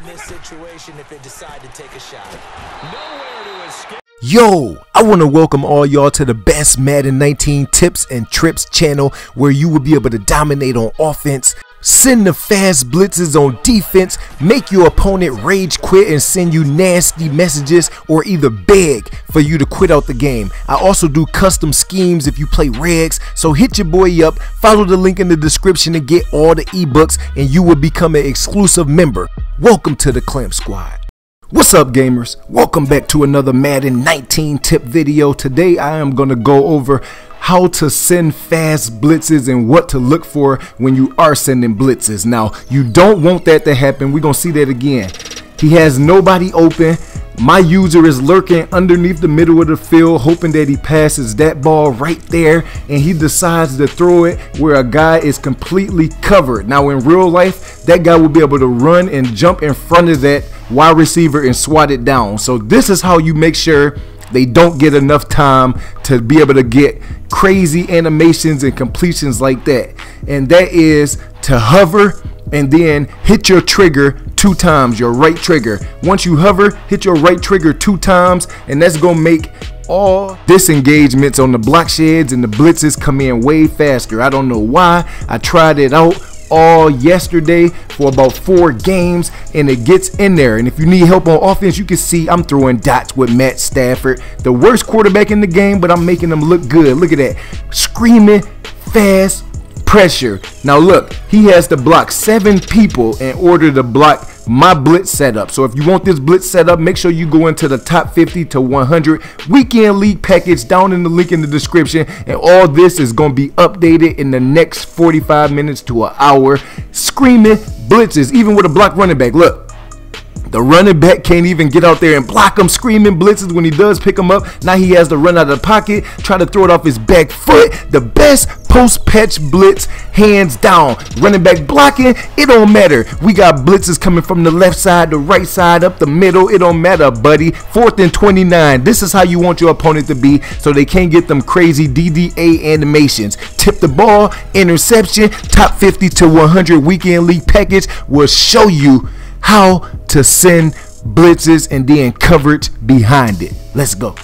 in this situation if they decide to take a shot. Nowhere to escape. Yo, I want to welcome all y'all to the best Madden 19 tips and trips channel where you will be able to dominate on offense, send the fast blitzes on defense, make your opponent rage quit and send you nasty messages or either beg for you to quit out the game. I also do custom schemes if you play regs, so hit your boy up, follow the link in the description to get all the ebooks and you will become an exclusive member. Welcome to the Clamp Squad. What's up gamers? Welcome back to another Madden 19 tip video. Today I am going to go over how to send fast blitzes and what to look for when you are sending blitzes. Now you don't want that to happen. We're going to see that again. He has nobody open. My user is lurking underneath the middle of the field hoping that he passes that ball right there and he decides to throw it where a guy is completely covered. Now in real life that guy will be able to run and jump in front of that wide receiver and swat it down. So this is how you make sure they don't get enough time to be able to get crazy animations and completions like that. And that is to hover and then hit your trigger two times, your right trigger. Once you hover, hit your right trigger two times, and that's gonna make all disengagements on the block sheds and the blitzes come in way faster. I don't know why. I tried it out all yesterday for about four games and it gets in there and if you need help on offense you can see I'm throwing dots with Matt Stafford the worst quarterback in the game but I'm making them look good look at that screaming fast pressure now look he has to block seven people in order to block my blitz setup. So if you want this blitz setup, make sure you go into the top 50 to 100 weekend league package down in the link in the description. And all this is going to be updated in the next 45 minutes to an hour. Screaming blitzes, even with a block running back. Look, the running back can't even get out there and block him, screaming blitzes when he does pick him up. Now he has to run out of the pocket, try to throw it off his back foot. The best post patch blitz, hands down. Running back blocking, it don't matter. We got blitzes coming from the left side, the right side, up the middle. It don't matter, buddy. Fourth and 29. This is how you want your opponent to be so they can't get them crazy DDA animations. Tip the ball, interception, top 50 to 100 weekend league package will show you how to send blitzes and then coverage behind it. Let's go.